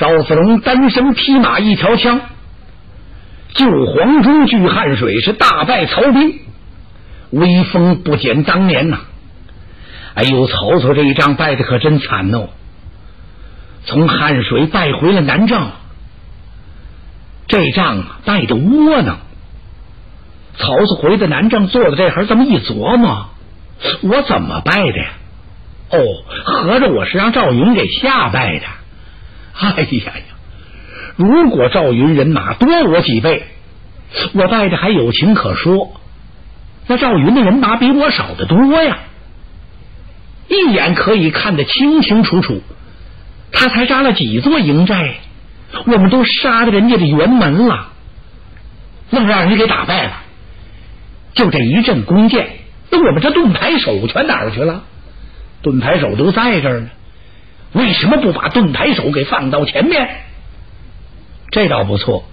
赵子龙单身匹马一条枪，救黄忠拒汉水，是大败曹兵，威风不减当年呐！哎呦，曹操这一仗败的可真惨哦！从汉水败回了南郑，这仗败的窝囊。曹操回到南郑，坐在这儿这么一琢磨，我怎么败的呀？哦，合着我是让赵云给吓败的。哎呀呀！如果赵云人马多我几倍，我败的还有情可说。那赵云的人马比我少得多呀，一眼可以看得清清楚楚。他才扎了几座营寨，我们都杀的人家的辕门了，愣让人给打败了。就这一阵弓箭，那我们这盾牌手全哪儿去了？盾牌手都在这儿呢，为什么不把盾牌手给放到前面？这倒不错，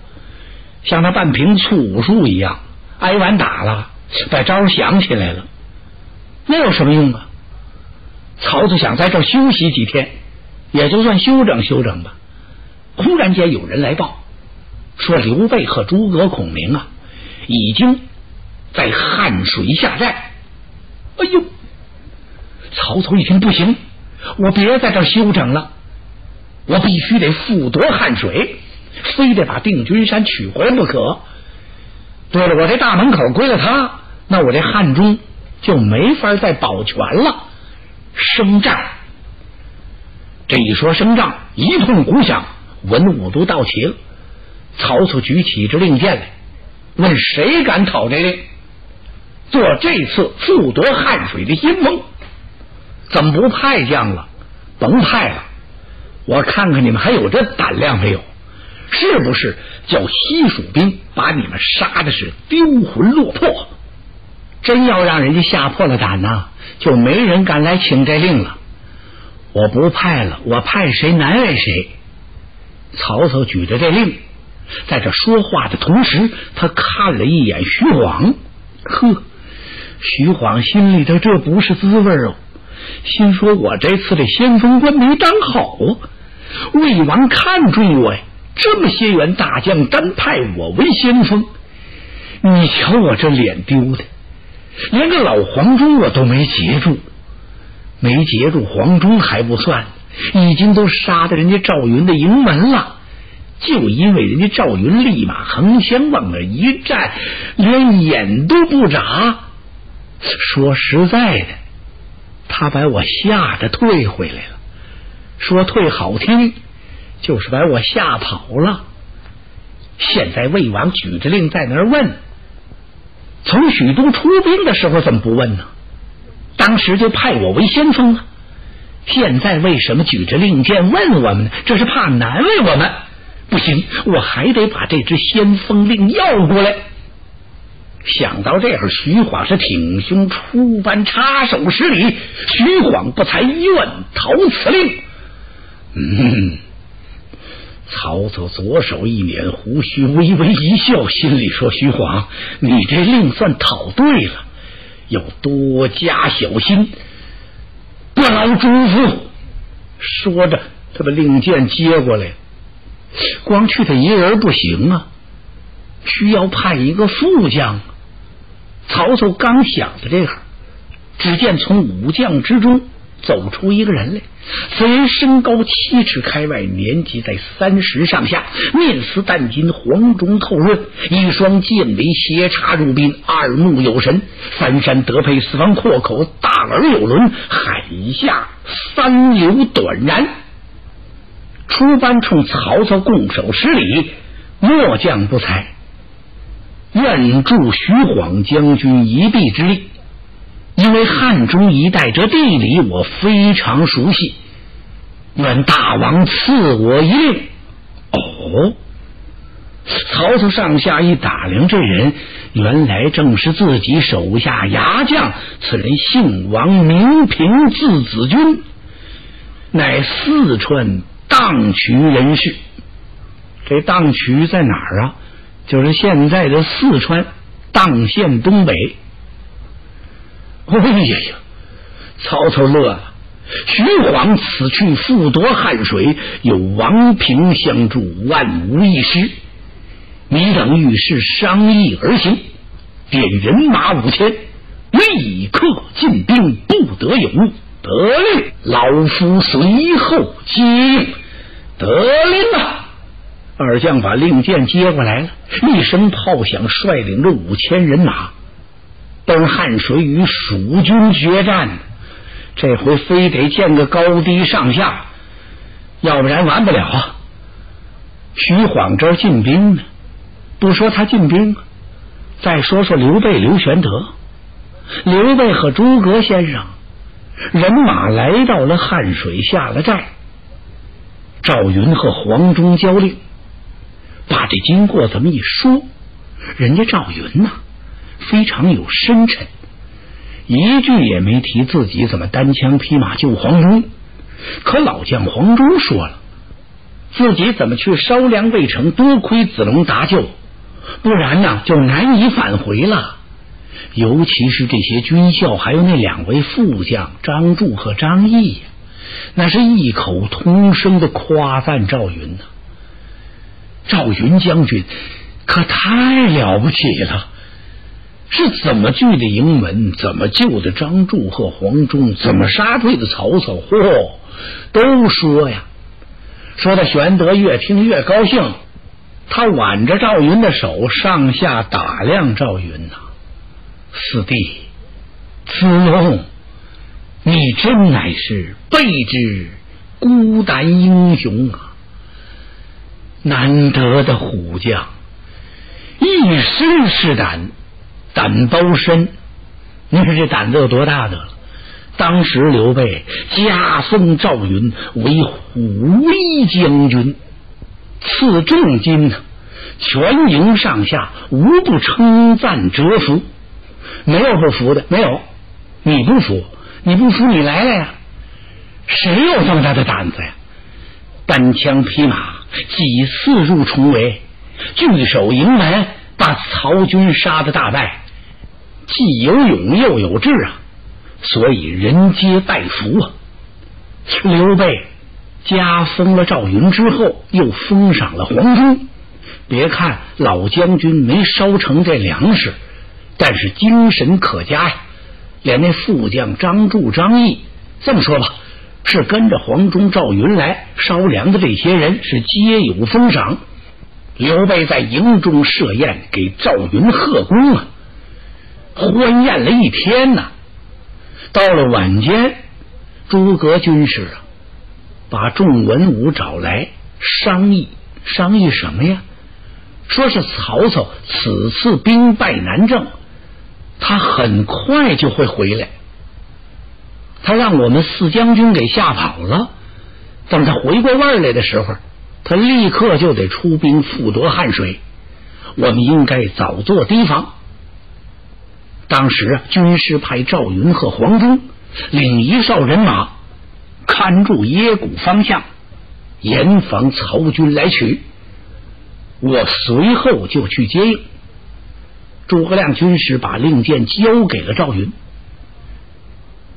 像那半瓶醋武术一样，挨完打了，把招想起来了，那有什么用啊？曹操想在这休息几天。也就算休整休整吧。忽然间有人来报，说刘备和诸葛孔明啊，已经在汉水下寨。哎呦！曹操一听不行，我别在这休整了，我必须得复夺汉水，非得把定军山取回来不可。对了，我这大门口归了他，那我这汉中就没法再保全了。升战。这一说声仗，一通鼓响，文武都到齐了。曹操举起一支令箭来，问谁敢讨这令，做这次复夺汉水的先锋？怎么不派将了？甭派了，我看看你们还有这胆量没有？是不是叫西蜀兵把你们杀的是丢魂落魄？真要让人家吓破了胆呐，就没人敢来请这令了。我不派了，我派谁难为谁。曹操举着这令，在这说话的同时，他看了一眼徐晃。呵，徐晃心里头这不是滋味哦，心说我这次的先锋官没当好啊。魏王看中我呀，这么些员大将单派我为先锋，你瞧我这脸丢的，连个老黄忠我都没截住。没截住黄忠还不算，已经都杀的人家赵云的营门了。就因为人家赵云立马横枪往那一站，连眼都不眨。说实在的，他把我吓得退回来了。说退好听，就是把我吓跑了。现在魏王举着令在那儿问：从许都出兵的时候怎么不问呢？当时就派我为先锋了，现在为什么举着令箭问我们呢？这是怕难为我们。不行，我还得把这支先锋令要过来。想到这儿，徐晃是挺胸出班，插手施礼。徐晃不才愿逃，此令。嗯，曹操左手一捻胡须，微微一笑，心里说：“徐晃，你这令算讨对了。”要多加小心，不劳嘱咐。说着，他把令箭接过来。光去他一人不行啊，需要派一个副将。曹操刚想到这个，只见从武将之中。走出一个人来，此人身高七尺开外，年纪在三十上下，面似淡金，黄中透润，一双剑眉斜插入鬓，二目有神，翻山得配，四方阔口，大耳有轮，海下三流短髯。出班冲曹操拱手施礼，末将不才，愿助徐晃将军一臂之力。因为汉中一带这地理我非常熟悉，愿大王赐我一令。哦，曹操上下一打量，这人原来正是自己手下牙将。此人姓王，名平，字子君，乃四川砀渠人士。这砀渠在哪儿啊？就是现在的四川砀县东北。哎呀呀！曹操乐了，徐晃此去复夺汉水，有王平相助，万无一失。你等遇事商议而行，点人马五千，立刻进兵，不得有误。得令，老夫随后接应。得令啊！二将把令箭接过来了，一声炮响，率领着五千人马奔汉水与蜀军决战。这回非得见个高低上下，要不然完不了啊！徐晃这儿进兵呢，不说他进兵，再说说刘备、刘玄德。刘备和诸葛先生人马来到了汉水，下了寨。赵云和黄忠交令，把这经过这么一说，人家赵云呐，非常有深沉。一句也没提自己怎么单枪匹马救黄忠，可老将黄忠说了，自己怎么去烧粮未成，多亏子龙搭救，不然呢就难以返回了。尤其是这些军校，还有那两位副将张柱和张毅，那是异口同声的夸赞赵云呢。赵云将军可太了不起了。是怎么聚的营门？怎么救的张柱和黄忠？怎么杀退的曹操？嚯，都说呀！说的玄德越听越高兴，他挽着赵云的手，上下打量赵云呐。四弟，子龙，你真乃是备之孤胆英雄啊！难得的虎将，一身是胆。胆包深，你说这胆子有多大的了？当时刘备加封赵云为虎威将军，赐重金呢，全营上下无不称赞折服，没有不服的，没有。你不服，你不服，你来了呀？谁有这么大的胆子呀？单枪匹马几次入重围，据守营门，把曹军杀的大败。既有勇又有志啊，所以人皆拜服啊。刘备加封了赵云之后，又封赏了黄忠。别看老将军没烧成这粮食，但是精神可嘉呀。连那副将张柱、张毅，这么说吧，是跟着黄忠、赵云来烧粮的这些人，是皆有封赏。刘备在营中设宴，给赵云贺功啊。欢宴了一天呐，到了晚间，诸葛军师啊，把众文武找来商议，商议什么呀？说是曹操此次兵败南郑，他很快就会回来，他让我们四将军给吓跑了。等他回过味儿来的时候，他立刻就得出兵复夺汉水，我们应该早做提防。当时啊，军师派赵云和黄忠领一哨人马看住耶谷方向，严防曹军来取。我随后就去接应。诸葛亮军师把令箭交给了赵云、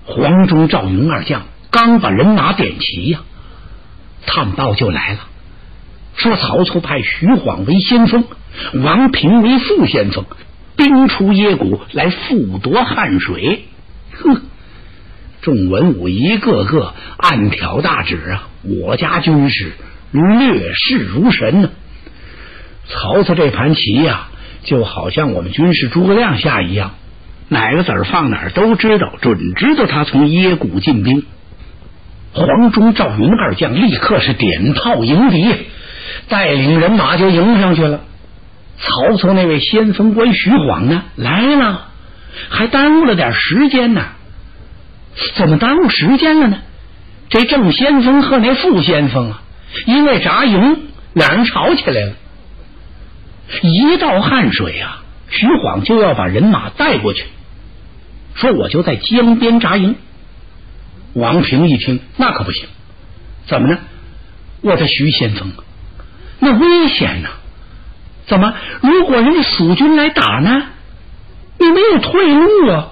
黄忠、赵云二将，刚把人马点齐呀，探报就来了，说曹操派徐晃为先锋，王平为副先锋。兵出野谷来复夺汉水，哼！众文武一个个暗挑大指啊！我家军师略势如神呢。曹操这盘棋呀，就好像我们军师诸葛亮下一样，哪个子儿放哪儿都知道，准知道他从耶谷进兵。黄忠、赵云二将立刻是点炮迎敌，带领人马就迎上去了。曹操那位先锋官徐晃呢？来了，还耽误了点时间呢。怎么耽误时间了呢？这正先锋和那副先锋啊，因为扎营，两人吵起来了。一到汉水啊，徐晃就要把人马带过去，说我就在江边扎营。王平一听，那可不行，怎么呢？我的徐先锋，那危险呐！怎么？如果人家蜀军来打呢？你没有退路啊！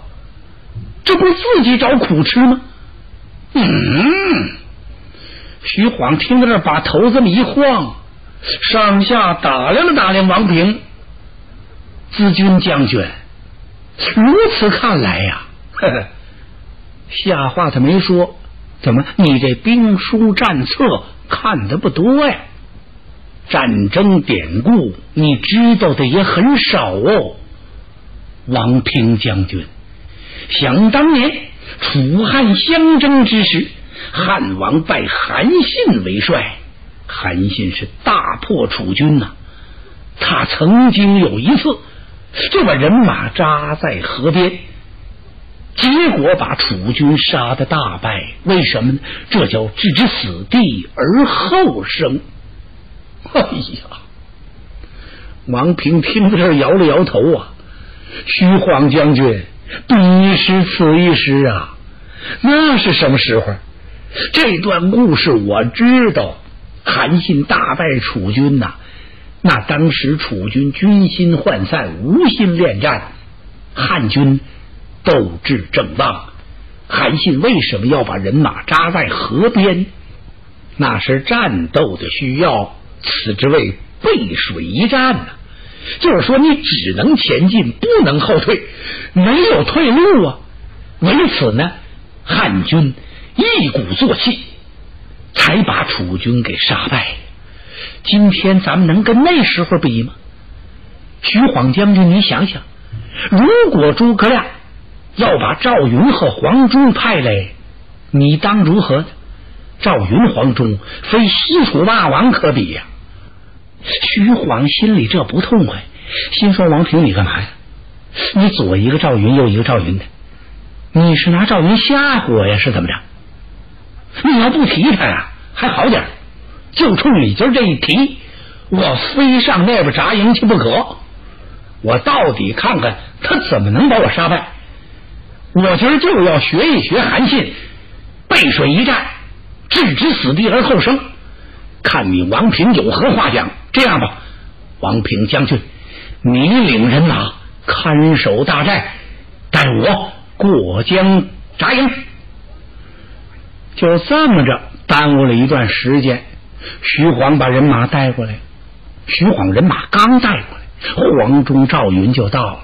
这不是自己找苦吃吗？嗯，徐晃听到这，把头这么一晃，上下打量了打量王平。子君将军，如此看来呀，呵呵，下话他没说，怎么你这兵书战策看的不多呀？战争典故你知道的也很少哦。王平将军，想当年楚汉相争之时，汉王拜韩信为帅，韩信是大破楚军呐。他曾经有一次。就把人马扎在河边，结果把楚军杀的大败。为什么呢？这叫置之死地而后生。哎呀！王平听到这儿摇了摇头啊。徐晃将军，彼时此一时啊，那是什么时候？这段故事我知道。韩信大败楚军呐。那当时楚军军心涣散，无心恋战，汉军斗志正旺。韩信为什么要把人马扎在河边？那是战斗的需要，此之谓背水一战呢。就是说，你只能前进，不能后退，没有退路啊。为此呢，汉军一鼓作气，才把楚军给杀败。今天咱们能跟那时候比吗？徐晃将军，你想想，如果诸葛亮要把赵云和黄忠派来，你当如何？赵云、黄忠非西楚霸王可比呀！徐晃心里这不痛快，心说：王平，你干嘛呀？你左一个赵云，右一个赵云的，你是拿赵云吓唬我呀？是怎么着？你要不提他呀，还好点。就冲你今儿这一提，我非上那边扎营去不可。我到底看看他怎么能把我杀败。我今儿就要学一学韩信，背水一战，置之死地而后生。看你王平有何话讲？这样吧，王平将军，你领人马看守大寨，带我过江扎营。就这么着，耽误了一段时间。徐晃把人马带过来，徐晃人马刚带过来，黄忠、赵云就到了。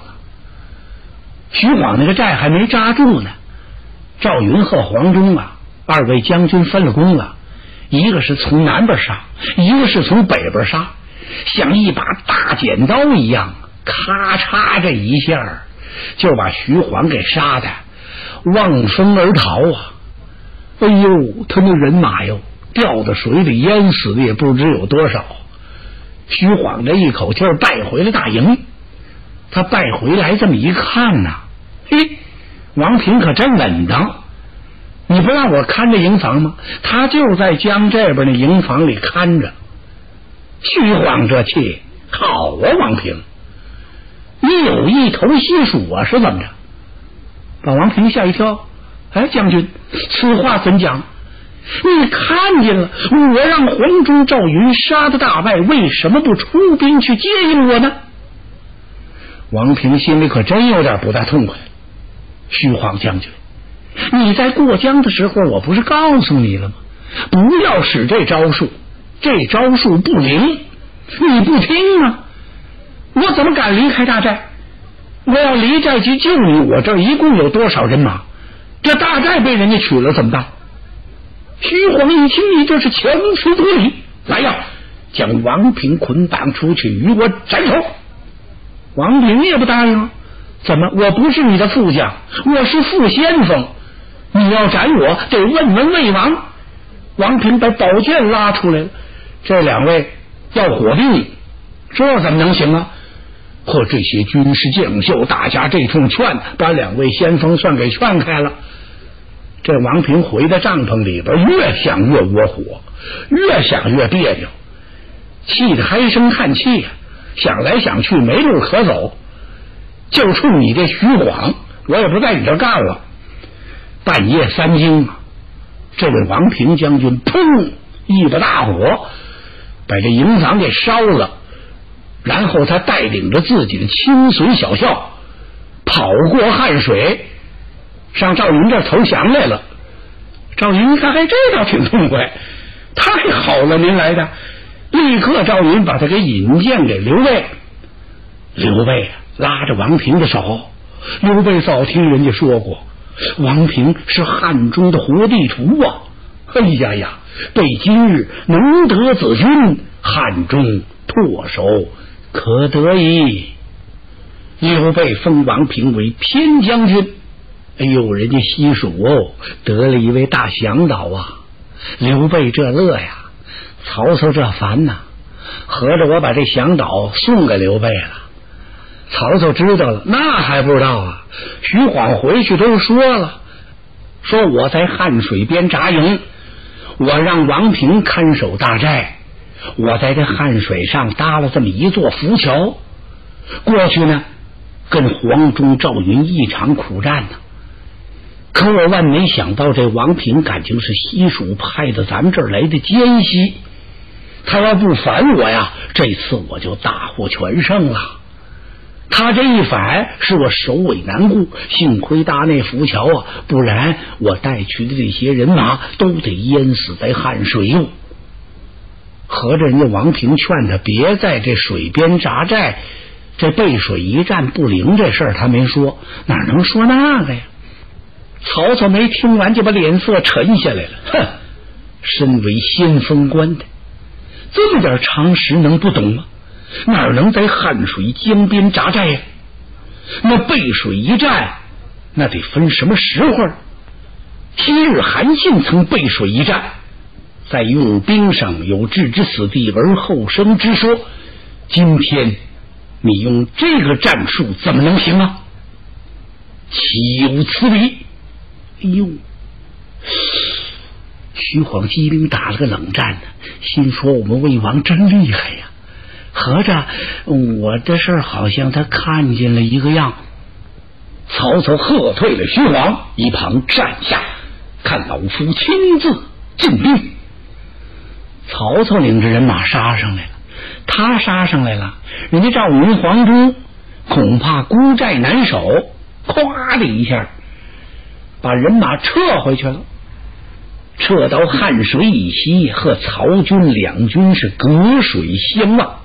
徐晃那个寨还没扎住呢，赵云和黄忠啊，二位将军分了工了，一个是从南边杀，一个是从北边杀，像一把大剪刀一样，咔嚓这一下就把徐晃给杀的望风而逃啊！哎呦，他那人马哟！掉到水里淹死的也不知有多少。徐晃这一口气败回了大营，他败回来这么一看呐，嘿，王平可真稳当。你不让我看着营房吗？他就在江这边的营房里看着。徐晃这气好啊，王平，你有意投西蜀啊？是怎么着？把王平吓一跳。哎，将军，此话怎讲？你看见了，我让黄忠、赵云杀的大败，为什么不出兵去接应我呢？王平心里可真有点不大痛快。徐晃将军，你在过江的时候，我不是告诉你了吗？不要使这招数，这招数不灵。你不听啊？我怎么敢离开大寨？我要离寨去救你。我这一共有多少人马？这大寨被人家取了怎么办？徐晃一听，你这是强词夺理！来呀，将王平捆绑出去，与我斩首！王平也不答应。怎么？我不是你的副将，我是副先锋。你要斩我，得问问魏王。王平把宝剑拉出来了。这两位要火并，这怎么能行啊？和这些军师将校，大家这通劝，把两位先锋算给劝开了。这王平回到帐篷里边，越想越窝火，越想越别扭，气得唉声叹气呀！想来想去没路可走，就冲你这徐晃，我也不在你这干了。半夜三更啊，这位王平将军砰一把大火，把这营房给烧了，然后他带领着自己的亲随小校跑过汉水。上赵云这投降来了，赵云一看，哎，这倒挺痛快，太好了，您来的。立刻，赵云把他给引荐给刘备。刘备拉着王平的手。刘备早听人家说过，王平是汉中的活地图啊！哎呀呀，备今日能得子君，汉中唾手可得矣。刘备封王平为偏将军。哎呦，人家西蜀哦，得了一位大向导啊！刘备这乐呀，曹操这烦呐，合着我把这向导送给刘备了。曹操知道了，那还不知道啊？徐晃回去都说了，说我在汉水边扎营，我让王平看守大寨，我在这汉水上搭了这么一座浮桥，过去呢，跟黄忠、赵云一场苦战呢。可我万没想到，这王平感情是西蜀派到咱们这儿来的奸细。他要不反我呀，这次我就大获全胜了。他这一反，使我首尾难顾。幸亏搭那浮桥啊，不然我带去的这些人马都得淹死在汉水哟。合着人家王平劝他别在这水边扎寨，这背水一战不灵这事儿他没说，哪能说那个呀？曹操没听完，就把脸色沉下来了。哼，身为先锋官的，这么点常识能不懂吗？哪能在汉水江边扎寨呀？那背水一战，那得分什么时候？昔日韩信曾背水一战，在用兵上有置之死地而后生之说。今天你用这个战术，怎么能行啊？岂有此理！哎呦，徐晃机灵打了个冷战呢，心说我们魏王真厉害呀！合着我的事儿好像他看见了一个样。曹操喝退了徐晃，一旁站下，看老夫亲自进兵。曹操领着人马杀上来了，他杀上来了，人家赵云、黄忠恐怕孤寨难守，咵的一下。把人马撤回去了，撤到汉水以西，和曹军两军是隔水相望。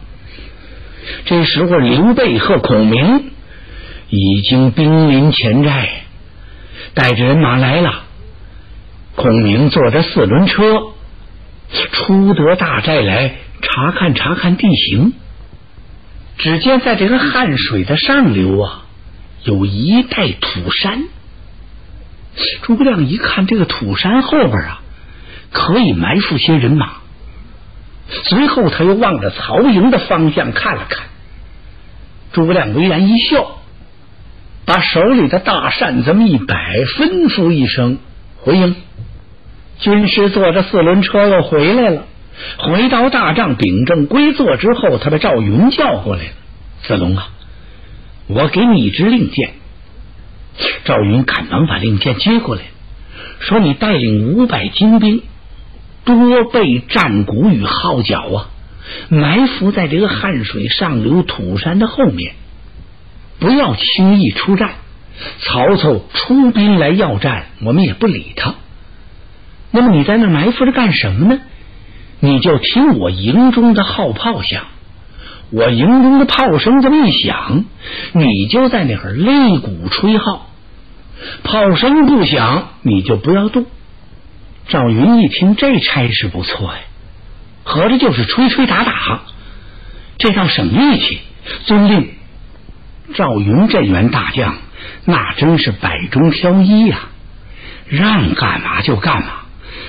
这时候，刘备和孔明已经兵临前寨，带着人马来了。孔明坐着四轮车出得大寨来查看查看地形。只见在这个汉水的上流啊，有一带土山。诸葛亮一看，这个土山后边啊，可以埋伏些人马。随后，他又望着曹营的方向看了看。诸葛亮微然一笑，把手里的大扇这么一摆，吩咐一声：“回营。”军师坐着四轮车又回来了。回到大帐，秉正归坐之后，他把赵云叫过来了：“子龙啊，我给你一支令箭。”赵云赶忙把令箭接过来，说：“你带领五百精兵，多备战鼓与号角啊，埋伏在这个汉水上流土山的后面，不要轻易出战。曹操出兵来要战，我们也不理他。那么你在那埋伏着干什么呢？你就听我营中的号炮响，我营中的炮声这么一响，你就在那儿擂鼓吹号。”炮声不响，你就不要动。赵云一听，这差事不错呀，合着就是吹吹打打，这倒省力气。遵令。赵云这员大将，那真是百中挑一呀，让干嘛就干嘛，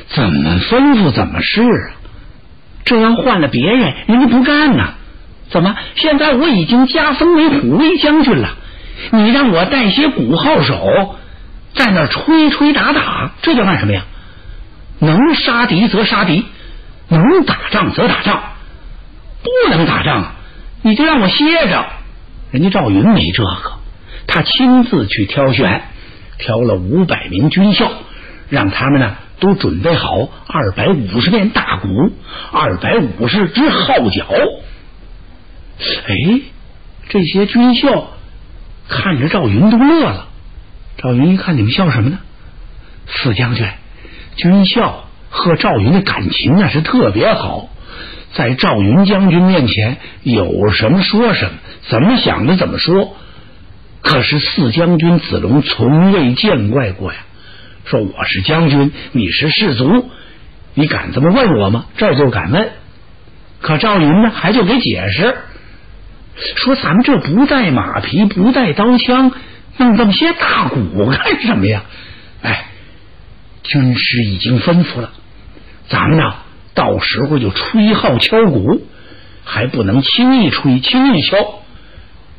怎么吩咐怎么是啊。这要换了别人，人家不干呢。怎么？现在我已经加封为虎威将军了，你让我带些鼓号手？在那吹吹打打，这叫干什么呀？能杀敌则杀敌，能打仗则打仗，不能打仗你就让我歇着。人家赵云没这个，他亲自去挑选，挑了五百名军校，让他们呢都准备好二百五十面大鼓，二百五十只号角。哎，这些军校看着赵云都乐了。赵云一看，你们笑什么呢？四将军，军校和赵云的感情那是特别好，在赵云将军面前有什么说什么，怎么想的怎么说。可是四将军子龙从未见怪过呀，说我是将军，你是士卒，你敢这么问我吗？这就敢问。可赵云呢，还就给解释，说咱们这不带马匹，不带刀枪，弄这么些大鼓干什么呀？哎，军师已经吩咐了，咱们呢，到时候就吹号敲鼓，还不能轻易吹，轻易敲。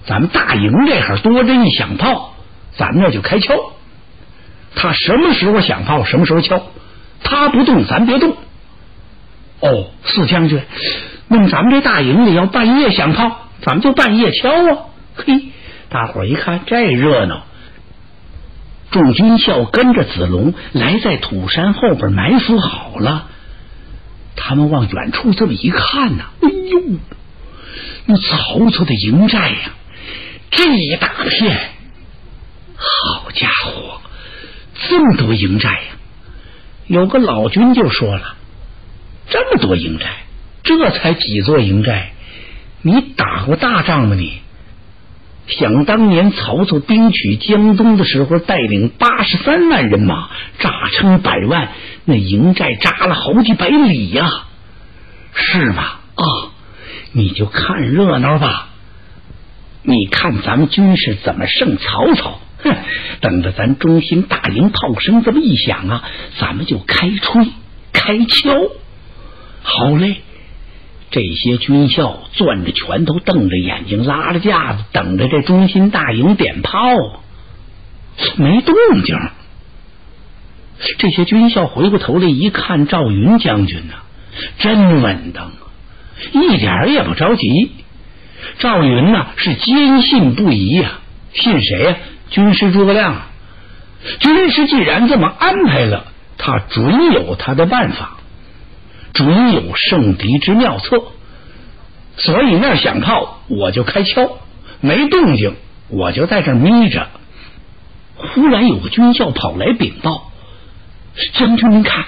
咱们大营这哈多着一响炮，咱们这就开敲。他什么时候响炮，什么时候敲。他不动，咱别动。哦，四将军，那咱们这大营里要半夜响炮，咱们就半夜敲啊。嘿，大伙一看这热闹，众军校跟着子龙来在土山后边埋伏好了。他们往远处这么一看呐，哎呦，那曹操的营寨呀！这一大片，好家伙，这么多营寨呀！有个老军就说了：“这么多营寨，这才几座营寨？你打过大仗吗？你想当年曹操兵取江东的时候，带领八十三万人马，炸成百万，那营寨扎了好几百里呀，是吗？啊，你就看热闹吧。”你看咱们军士怎么胜曹操？哼！等着咱中心大营炮声这么一响啊，咱们就开吹开敲。好嘞！这些军校攥着拳头，瞪着眼睛，拉着架子，等着这中心大营点炮。没动静。这些军校回过头来一看，赵云将军呢，真稳当，一点也不着急。赵云呢是坚信不疑呀，信谁呀？军师诸葛亮。军师既然这么安排了，他准有他的办法，准有胜敌之妙策。所以那儿响炮，我就开敲；没动静，我就在这儿眯着。忽然有个军校跑来禀报：“将军，您看，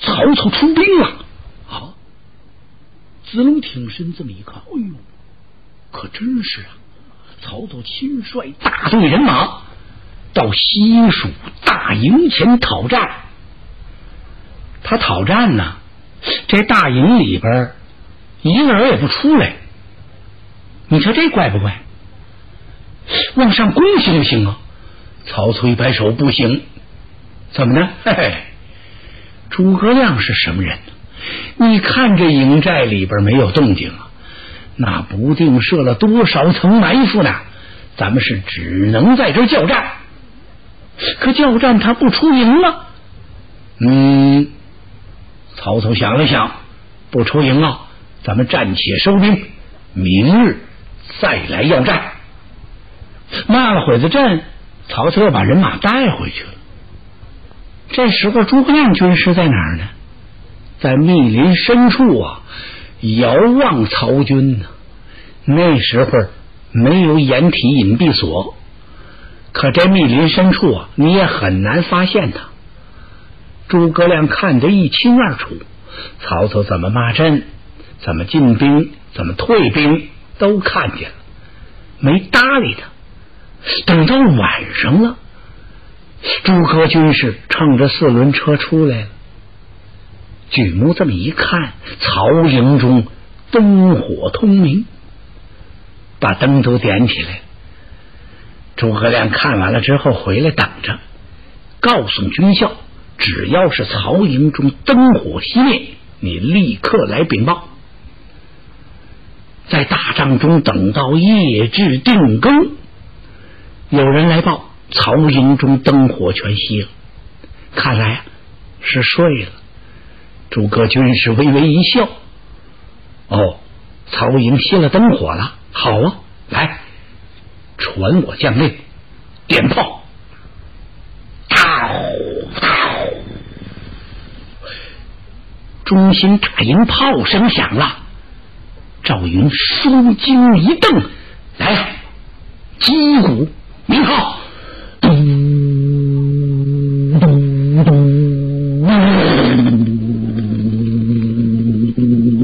曹操出兵了！”啊！子龙挺身这么一看，哎呦！可真是啊！曹操亲率大队人马到西蜀大营前讨战。他讨战呢，这大营里边一个人也不出来。你说这怪不怪？往上攻行不行啊？曹操一摆手，不行。怎么呢？嘿嘿，诸葛亮是什么人？你看这营寨里边没有动静啊。那不定设了多少层埋伏呢？咱们是只能在这叫战，可叫战他不出营了。嗯，曹操想了想，不出营啊，咱们暂且收兵，明日再来要战。骂了会子阵，曹操又把人马带回去了。这时候诸葛亮军师在哪儿呢？在密林深处啊。遥望曹军呢，那时候没有掩体隐蔽所，可这密林深处啊，你也很难发现他。诸葛亮看得一清二楚，曹操怎么骂阵，怎么进兵，怎么退兵，都看见了，没搭理他。等到晚上了，诸葛军士乘着四轮车出来了。举目这么一看，曹营中灯火通明，把灯都点起来。诸葛亮看完了之后，回来等着，告诉军校：只要是曹营中灯火熄灭，你立刻来禀报。在大帐中等到夜至定更，有人来报：曹营中灯火全熄了，看来是睡了。诸葛军师微微一笑，哦，曹营熄了灯火了，好啊，来，传我将令，点炮，中心大营炮声响了，赵云书睛一瞪，来，击鼓鸣号，咚咚咚，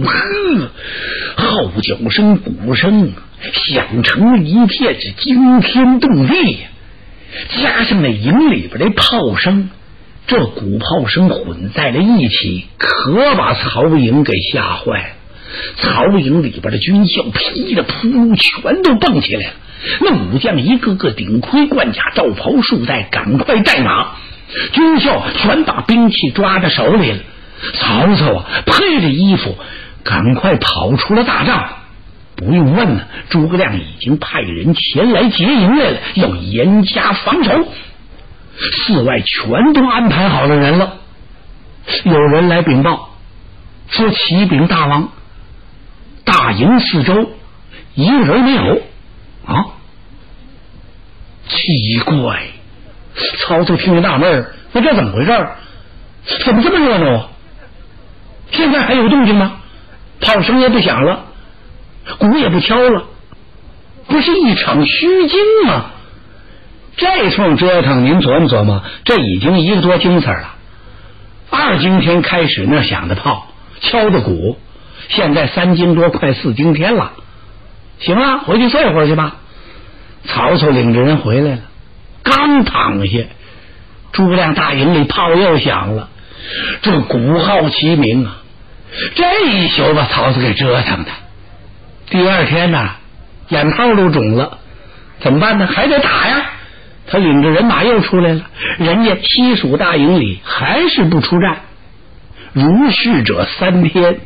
呵，号角声、鼓声响成了一片，是惊天动地呀！加上那营里边的炮声。这鼓炮声混在了一起，可把曹营给吓坏了。曹营里边的军校噼里扑噜全都蹦起来了。那武将一个个顶盔贯甲、罩袍束带，赶快带马。军校全把兵器抓在手里了。曹操啊，披着衣服，赶快跑出了大帐。不用问了，诸葛亮已经派人前来劫营来了，要严加防守。寺外全都安排好了人了。有人来禀报，说启禀大王，大营四周一个人没有。啊，奇怪！曹操听着纳闷儿，那这怎么回事？怎么这么热闹啊？现在还有动静吗？炮声也不响了，鼓也不敲了，不是一场虚惊吗？这通折腾，您琢磨琢磨，这已经一个多经次了。二更天开始那响的炮，敲的鼓，现在三更多，快四更天了。行了，回去睡会儿去吧。曹操领着人回来了，刚躺下，诸葛亮大营里炮又响了，这鼓号齐鸣啊！这一宿把曹操给折腾的。第二天呢，眼泡都肿了，怎么办呢？还得打呀！他领着人马又出来了，人家西蜀大营里还是不出战，如是者三天。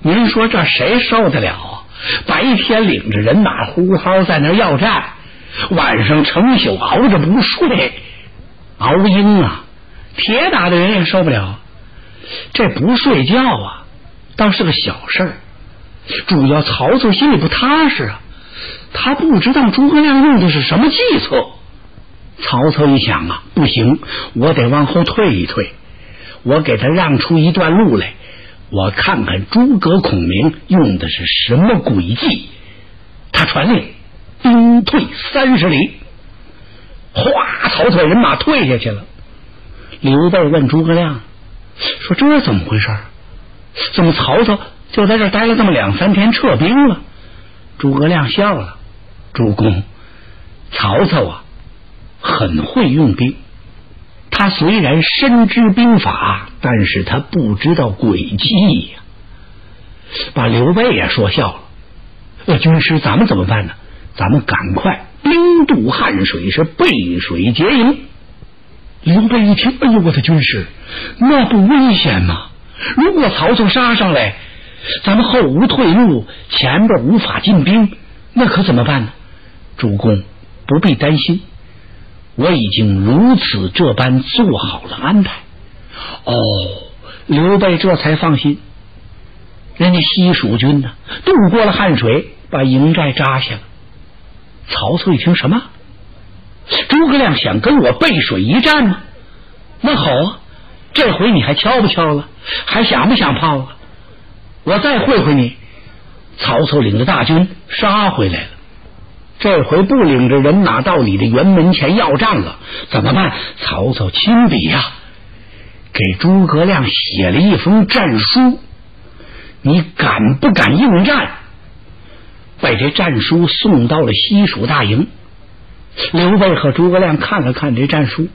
您说这谁受得了啊？白天领着人马呼号在那要战，晚上成宿熬着不睡，熬鹰啊！铁打的人也受不了。这不睡觉啊，倒是个小事儿。主要曹操心里不踏实啊，他不知道诸葛亮用的是什么计策。曹操一想啊，不行，我得往后退一退，我给他让出一段路来。我看看诸葛孔明用的是什么诡计。他传令，兵退三十里。哗，曹操人马退下去了。刘备问诸葛亮。说这怎么回事？怎么曹操就在这待了这么两三天撤兵了？诸葛亮笑了：“主公，曹操啊，很会用兵。他虽然深知兵法，但是他不知道诡计呀。”把刘备也说笑了。那军师，咱们怎么办呢？咱们赶快兵渡汉水，是背水结营。刘备一听，哎呦，我的军师，那不危险吗？如果曹操杀上来，咱们后无退路，前边无法进兵，那可怎么办呢？主公不必担心，我已经如此这般做好了安排。哦，刘备这才放心。人家西蜀军呢，渡过了汉水，把营寨扎下了。曹操一听，什么？诸葛亮想跟我背水一战吗？那好啊，这回你还敲不敲了？还想不想炮了？我再会会你。曹操领着大军杀回来了，这回不领着人马到你的辕门前要战了，怎么办？曹操亲笔呀，给诸葛亮写了一封战书。你敢不敢应战？把这战书送到了西蜀大营。刘备和诸葛亮看了看这战书，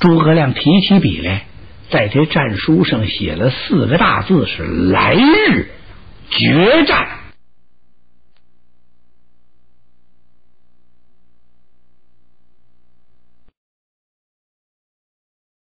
诸葛亮提起笔来，在这战书上写了四个大字：是“来日决战”。